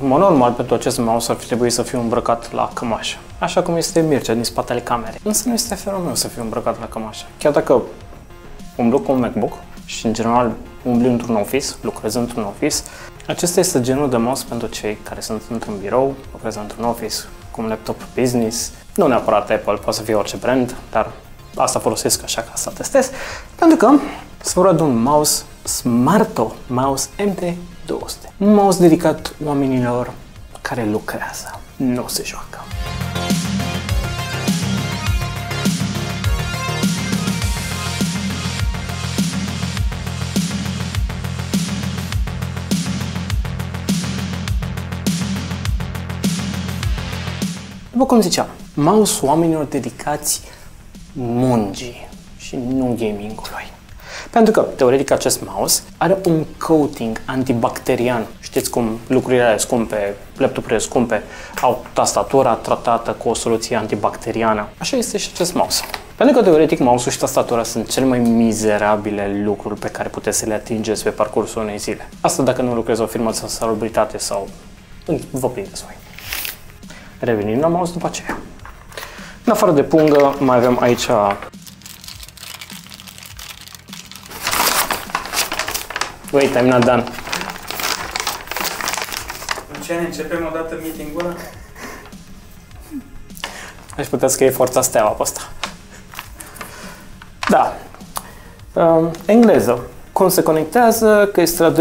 În mod normal, pentru acest mouse ar fi trebuit să fiu îmbrăcat la cămașă, așa cum este Mircea din spatele camerei. Însă nu este felul meu să fiu îmbrăcat la cămașă. Chiar dacă umblu cu un MacBook și, în general, umblu într-un office, lucrez într-un office, acesta este genul de mouse pentru cei care sunt într-un birou, lucrează într-un office, cu un laptop business, nu neapărat Apple, poate să fie orice brand, dar asta folosesc așa ca să testez, pentru că se vorba de un mouse Smarto Mouse MT200. Un mouse dedicat oamenilor care lucrează, nu se joacă. După cum ziceam, mouse oamenilor dedicați muncii și nu gamingului. Pentru că, teoretic, acest mouse are un coating antibacterian. Știți cum lucrurile scumpe, laptopurile scumpe, au tastatura tratată cu o soluție antibacteriană. Așa este și acest mouse. Pentru că, teoretic, mouse-ul și tastatura sunt cele mai mizerabile lucruri pe care puteți să le atingeți pe parcursul unei zile. Asta dacă nu lucrezi o firmă de salubritate sau vă prindeți voi. Revenim la mouse după aceea. În afară de pungă, mai avem aici Wait, I'm not done. În ce ne începem odată meeting-ul ăla? Aș putea scrie forța steaua pe asta. Da. Um, engleză. Cum se conectează, că este la 2,4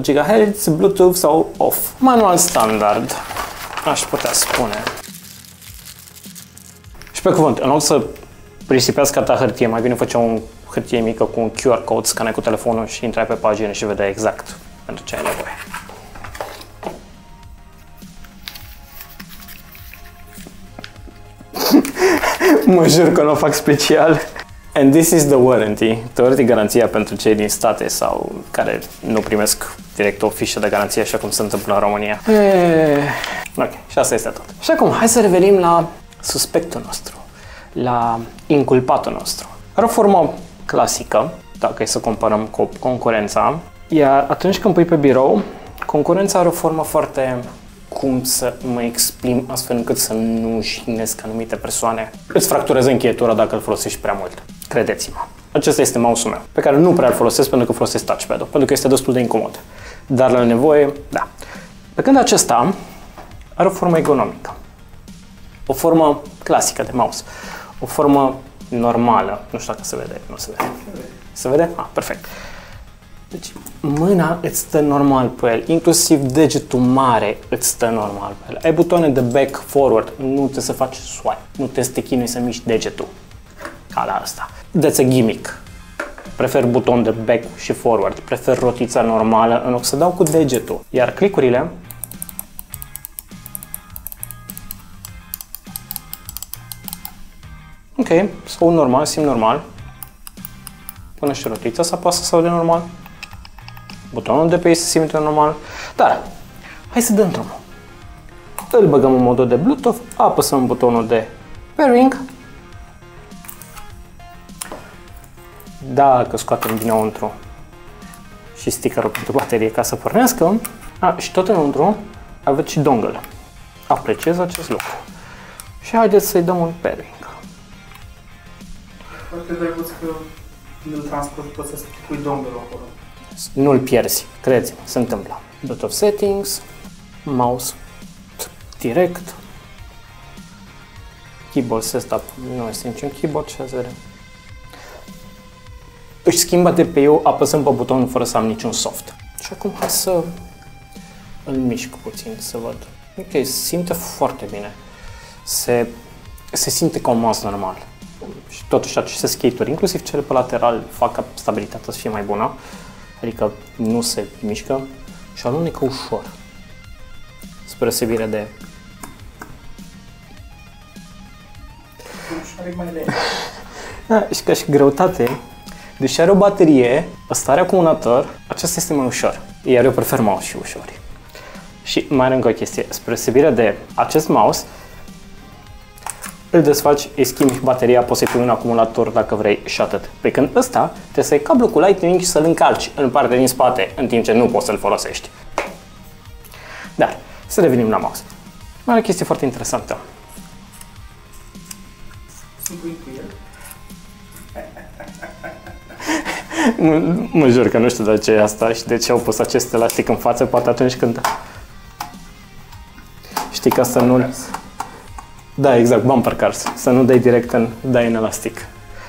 GHz, Bluetooth sau off. Manual standard, aș putea spune. Și pe cuvânt, în loc să risipească ta hârtie, mai bine făcea un hârtie mică cu un QR code, scanai cu telefonul și intrai pe pagină și vedeai exact pentru ce ai nevoie. mă jur că nu o fac special. And this is the warranty. Teoretic garanția pentru cei din state sau care nu primesc direct o fișă de garanție așa cum se întâmplă în România. E... Ok, și asta este tot. Și acum, hai să revenim la suspectul nostru, la inculpatul nostru. Are o formă clasică, dacă e să comparăm cu concurența, iar atunci când pui pe birou, concurența are o formă foarte cum să mă exprim astfel încât să nu jignesc anumite persoane. Îți fracturează încheietura dacă îl folosești prea mult. Credeți-mă. Acesta este mouse-ul meu, pe care nu prea îl folosesc pentru că folosesc touchpad-ul, pentru că este destul de incomod. Dar la nevoie, da. Pe când acesta are o formă ergonomică. O formă clasică de mouse. O formă normală. Nu știu dacă se vede, nu se vede. Se vede? Ah, perfect. Deci, mâna îți stă normal pe el, inclusiv degetul mare îți stă normal pe el. Ai butoane de back, forward, nu trebuie să faci swipe, nu trebuie să te chinui să miști degetul. Ca la asta. That's a gimmick. Prefer buton de back și forward, prefer rotița normală în loc să dau cu degetul. Iar clicurile Ok, sau normal, simt normal. Până și rotița să apasă sau de normal. Butonul de pe ei se simte normal. Dar, hai să dăm drumul. Îl băgăm în modul de Bluetooth, apăsăm butonul de pairing. Dacă scoatem dinăuntru și stickerul pentru baterie ca să pornească, a, și tot înăuntru aveți și dongle. Apreciez acest lucru. Și haideți să-i dăm un pairing. Foarte drăguț că îl transport, poți să pui dongle acolo. Nu-l pierzi, crezi, se întâmplă. Bluetooth settings, mouse direct, keyboard setup, nu este niciun keyboard și azi vedem. Își schimbă DPI-ul apăsând pe buton fără să am niciun soft. Și acum hai să îl mișc puțin să văd. Ok, simte foarte bine. Se, se simte ca un mouse normal și totuși aceste skate-uri, inclusiv cele pe lateral, fac ca stabilitatea să fie mai bună, adică nu se mișcă și alunecă ușor, spre deosebire de Ușor mai lent. Da, și ca și greutate, deși are o baterie, ăsta are acumulator, acesta este mai ușor. Iar eu prefer mouse și ușori. Și mai are încă o chestie, spre deosebire de acest mouse, îl desfaci, îi schimbi bateria, poți să-i pui un acumulator dacă vrei și atât. Pe când ăsta, trebuie să ai cablu cu Lightning și să-l încarci în partea din spate, în timp ce nu poți să-l folosești. Dar, Să revenim la mouse. Mai are o chestie foarte interesantă. Sunt cu el. Mă, mă jur că nu știu de ce e asta și de ce au pus acest elastic în față, poate atunci când... Știi că asta nu... Da, exact, bumper cars. Să nu dai direct în, dai în elastic.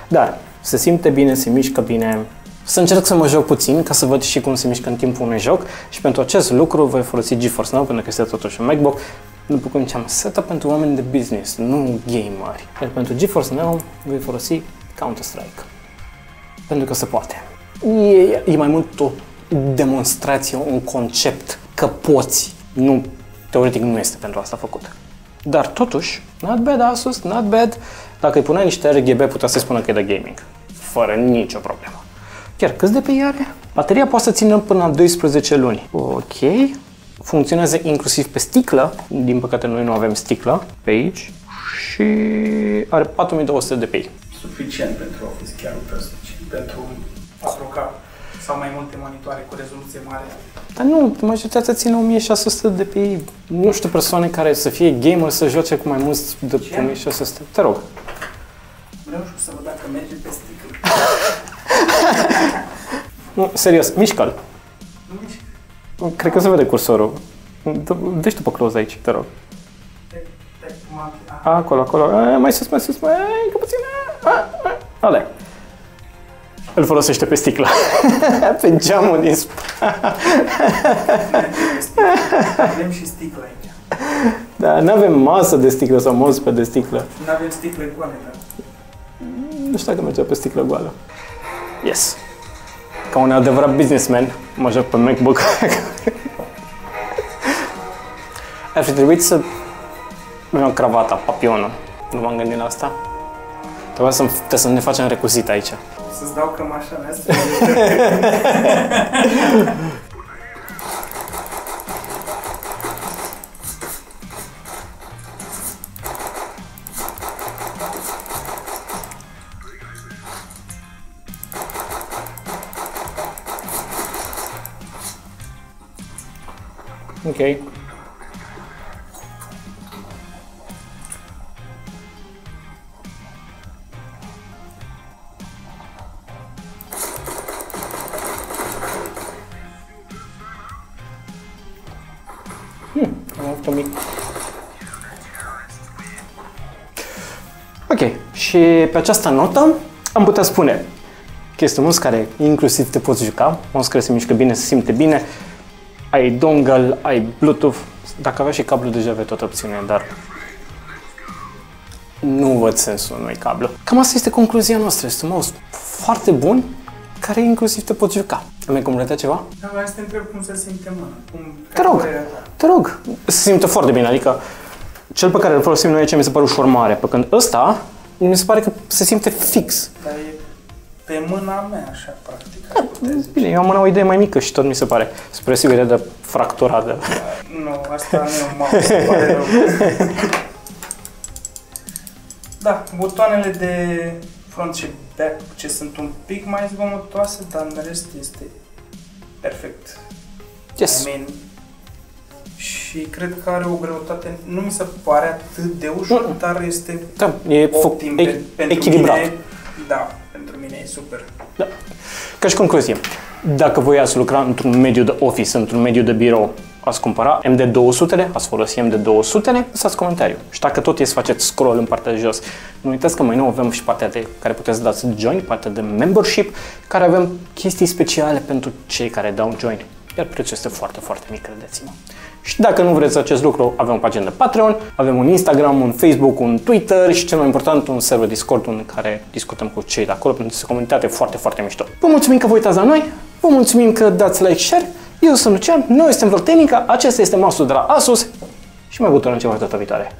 Dar se simte bine, se mișcă bine. Să încerc să mă joc puțin ca să văd și cum se mișcă în timpul unui joc și pentru acest lucru voi folosi GeForce Now pentru că este totuși un MacBook. După cum ziceam, setup pentru oameni de business, nu gameri. Iar pentru GeForce Now voi folosi Counter-Strike. Pentru că se poate. E, e mai mult o demonstrație, un concept că poți. Nu, teoretic nu este pentru asta făcut. Dar totuși, not bad Asus, not bad. Dacă îi punea niște RGB, putea să spună că e de gaming. Fără nicio problemă. Chiar câți de pe ea are? Bateria poate să țină până la 12 luni. Ok. Funcționează inclusiv pe sticlă. Din păcate noi nu avem sticlă pe aici. Și are 4200 de dpi. Suficient pentru Office, chiar ultra suficient. Pentru 4K sau mai multe monitoare cu rezoluție mare. Dar nu, majoritatea ține 1600 de dpi. Nu știu persoane care să fie gamer să joace cu mai mulți de Ce? 1600. Te rog. Vreau și să văd dacă merge pe sticlă. Nu, serios, mișcă-l. Nu mișc. Cred că se vede cursorul. Dă- Dă-și tu pe close aici, te rog. Stai, stai, cum am- a, Acolo, acolo. A, mai sus, mai sus, mai încă puțin. A, a, Ale. Îl folosește pe sticlă. pe geamul din spate. merge pe sticlă. Avem și sticlă aici. Da, nu avem masă de sticlă sau mouse de sticlă. Nu avem sticle goale, dar Nu știu dacă mergea pe sticlă goală. Yes. Ca un adevărat businessman, mă joc pe MacBook. Ar fi trebuit să mi-am cravata, papionul. Nu m-am gândit la asta. Trebuia să, trebuie să ne facem recuzit aici. Să-ți dau cămașa mea să Ok. Hmm, am avut un mic. Ok, și pe această notă am putea spune că este un mus care inclusiv te poți juca, un mus care se mișcă bine, se simte bine, ai dongle, ai Bluetooth, dacă avea și cablu deja aveai toată opțiunea, dar nu văd sensul unui cablu. Cam asta este concluzia noastră, este un mouse foarte bun, care inclusiv te poți juca. Am mai completat ceva? Da, vreau să te întreb cum se simte mâna. Cum, Te rog. care e părerea ta? Te rog, se simte foarte bine, adică cel pe care îl folosim noi aici mi se pare ușor mare, pe când ăsta mi se pare că se simte fix. Dar e pe mâna mea, așa, practic. aș putea zice. Bine, eu am mâna o idee mai mică și tot mi se pare, spre sigură de fracturată. Nu, asta nu e un mouse, îmi pare rău. Da, butoanele de front și back ce sunt un pic mai zgomotoase, dar în rest este perfect. Yes. I mean, și cred că are o greutate, nu mi se pare atât de ușor, Mm-mm. dar este Da, e fo- optim e- pe, pentru echilibrat. mine. Da, pentru mine e super. Da. Ca și concluzie, dacă voi ați lucra într-un mediu de office, într-un mediu de birou, ați cumpăra MD200-le, ați folosi MD200-le, lăsați comentariu. Și dacă tot e să faceți scroll în partea de jos, nu uitați că mai nou avem și partea de care puteți să dați join, partea de membership, care avem chestii speciale pentru cei care dau join. Iar prețul este foarte, foarte mic, credeți-mă. Și dacă nu vreți acest lucru, avem o pagină de Patreon, avem un Instagram, un Facebook, un Twitter și cel mai important un server Discord în care discutăm cu cei de acolo pentru că comunitate foarte, foarte mișto. Vă mulțumim că vă uitați la noi, vă mulțumim că dați like, share. Eu sunt Lucian, noi suntem Vlogtehnica, acesta este mouse de la Asus și mai butonăm ceva data viitoare.